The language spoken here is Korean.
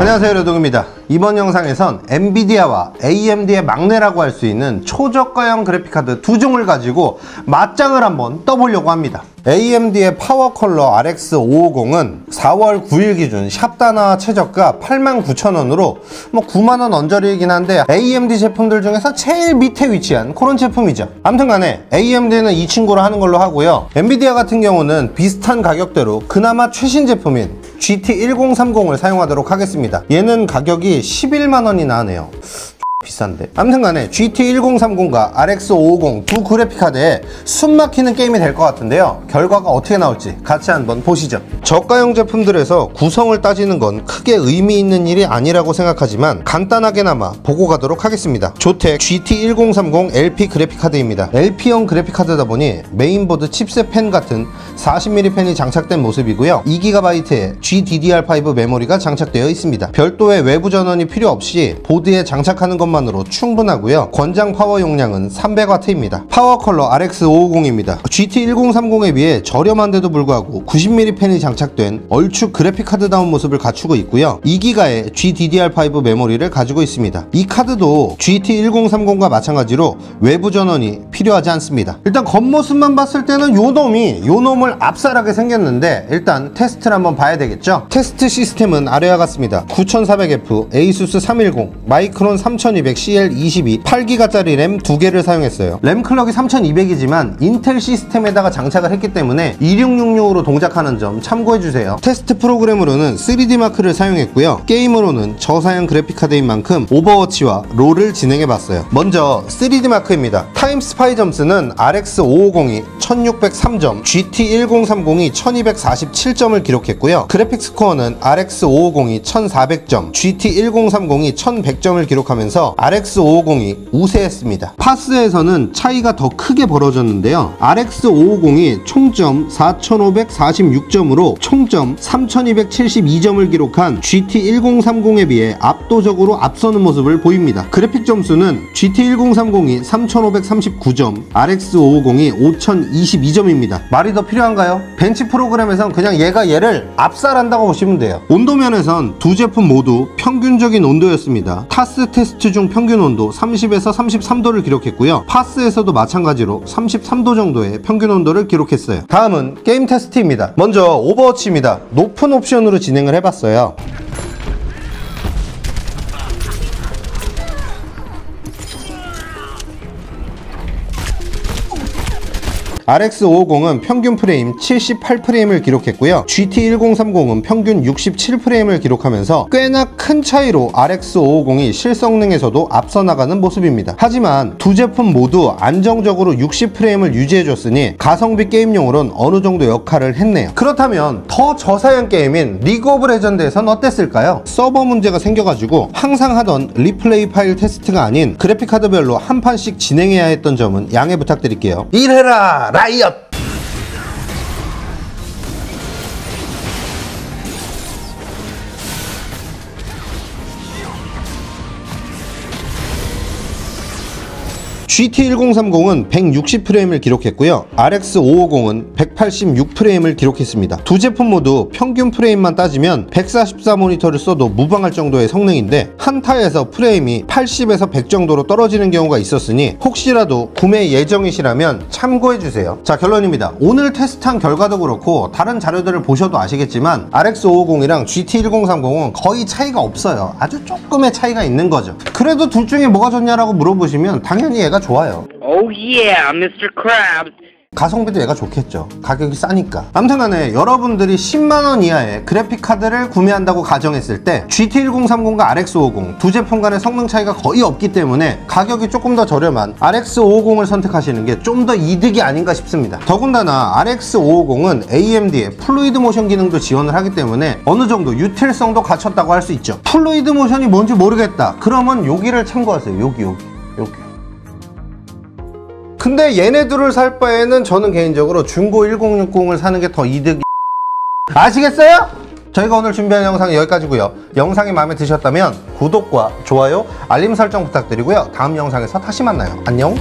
안녕하세요 려동입니다. 이번 영상에선 엔비디아와 AMD의 막내라고 할 수 있는 초저가형 그래픽카드 두 종을 가지고 맞짱을 한번 떠보려고 합니다. AMD의 파워컬러 RX 550은 4월 9일 기준 샵단화 최저가 89,000원으로 뭐 9만원 언저리이긴 한데 AMD 제품들 중에서 제일 밑에 위치한 그런 제품이죠. 아무튼 간에 AMD는 이 친구로 하는 걸로 하고요. 엔비디아 같은 경우는 비슷한 가격대로 그나마 최신 제품인 GT1030을 사용하도록 하겠습니다. 얘는 가격이 11만원이나 하네요 비싼데. 아무튼 간에 GT1030과 RX550 두 그래픽카드에 숨막히는 게임이 될 것 같은데요. 결과가 어떻게 나올지 같이 한번 보시죠. 저가형 제품들에서 구성을 따지는 건 크게 의미 있는 일이 아니라고 생각하지만 간단하게나마 보고 가도록 하겠습니다. 조텍 GT1030 LP 그래픽카드입니다. LP형 그래픽카드다 보니 메인보드 칩셋 팬 같은 40mm 팬이 장착된 모습이고요. 2GB의 GDDR5 메모리가 장착되어 있습니다. 별도의 외부 전원이 필요 없이 보드에 장착하는 것 것만으로 충분하고요. 권장 파워 용량은 300W입니다. 파워 컬러 RX550입니다. GT1030에 비해 저렴한데도 불구하고 90mm 팬이 장착된 얼추 그래픽 카드다운 모습을 갖추고 있고요. 2기가의 GDDR5 메모리를 가지고 있습니다. 이 카드도 GT1030과 마찬가지로 외부 전원이 필요하지 않습니다. 일단 겉모습만 봤을 때는 요 놈이 요 놈을 압살하게 생겼는데 일단 테스트를 한번 봐야 되겠죠? 테스트 시스템은 아래와 같습니다. 9400F, ASUS 310, 마이크론 3200 3200CL22 8기가짜리 램 2개를 사용했어요. 램 클럭이 3200이지만 인텔 시스템에다가 장착을 했기 때문에 2666으로 동작하는 점 참고해주세요. 테스트 프로그램으로는 3DMark를 사용했고요. 게임으로는 저사양 그래픽카드인 만큼 오버워치와 롤을 진행해봤어요. 먼저 3DMark입니다. Time Spy 점수는 RX550이 1603점 GT1030이 1247점을 기록했고요. 그래픽 스코어는 RX550이 1400점 GT1030이 1100점을 기록하면서 RX550이 우세했습니다. 파스에서는 차이가 더 크게 벌어졌는데요. RX550이 총점 4546점으로 총점 3272점을 기록한 GT1030에 비해 압도적으로 앞서는 모습을 보입니다. 그래픽 점수는 GT1030이 3539점, RX550이 5022점입니다. 말이 더 필요한가요? 벤치 프로그램에선 그냥 얘가 얘를 압살한다고 보시면 돼요. 온도면에선 두 제품 모두 평균적인 온도였습니다. 타스 테스트 중 평균 온도 30에서 33도를 기록했고요. 파스에서도 마찬가지로 33도 정도의 평균 온도를 기록했어요. 다음은 게임 테스트입니다. 먼저 오버워치입니다. 높은 옵션으로 진행을 해봤어요. RX550은 평균 프레임 78프레임을 기록했고요. GT1030은 평균 67프레임을 기록하면서 꽤나 큰 차이로 RX550이 실성능에서도 앞서 나가는 모습입니다. 하지만 두 제품 모두 안정적으로 60프레임을 유지해줬으니 가성비 게임용으로는 어느 정도 역할을 했네요. 그렇다면 더 저사양 게임인 리그 오브 레전드에선 어땠을까요? 서버 문제가 생겨가지고 항상 하던 리플레이 파일 테스트가 아닌 그래픽카드별로 한 판씩 진행해야 했던 점은 양해 부탁드릴게요. 일해라! 라이엇 GT1030은 160프레임을 기록했고요. RX550은 186프레임을 기록했습니다. 두 제품 모두 평균 프레임만 따지면 144 모니터를 써도 무방할 정도의 성능인데 한 타에서 프레임이 80에서 100 정도로 떨어지는 경우가 있었으니 혹시라도 구매 예정이시라면 참고해주세요. 자 결론입니다. 오늘 테스트한 결과도 그렇고 다른 자료들을 보셔도 아시겠지만 RX550이랑 GT1030은 거의 차이가 없어요. 아주 조금의 차이가 있는 거죠. 그래도 둘 중에 뭐가 좋냐라고 물어보시면 당연히 얘가 좋 아요. Oh yeah, Mr. Krabs. 가성비도 얘가 좋겠죠 가격이 싸니까 아무튼 간에 여러분들이 10만원 이하의 그래픽카드를 구매한다고 가정했을 때 GT1030과 RX550 두 제품 간의 성능 차이가 거의 없기 때문에 가격이 조금 더 저렴한 RX550을 선택하시는 게 좀 더 이득이 아닌가 싶습니다 더군다나 RX550은 AMD의 Fluid Motion 기능도 지원을 하기 때문에 어느 정도 유틸성도 갖췄다고 할 수 있죠 Fluid Motion이 뭔지 모르겠다 그러면 여기를 참고하세요 여기 여기 여기 근데 얘네들을 살 바에는 저는 개인적으로 중고 1060을 사는 게 더 이득이 아시겠어요? 저희가 오늘 준비한 영상은 여기까지고요. 영상이 마음에 드셨다면 구독과 좋아요 알림 설정 부탁드리고요. 다음 영상에서 다시 만나요. 안녕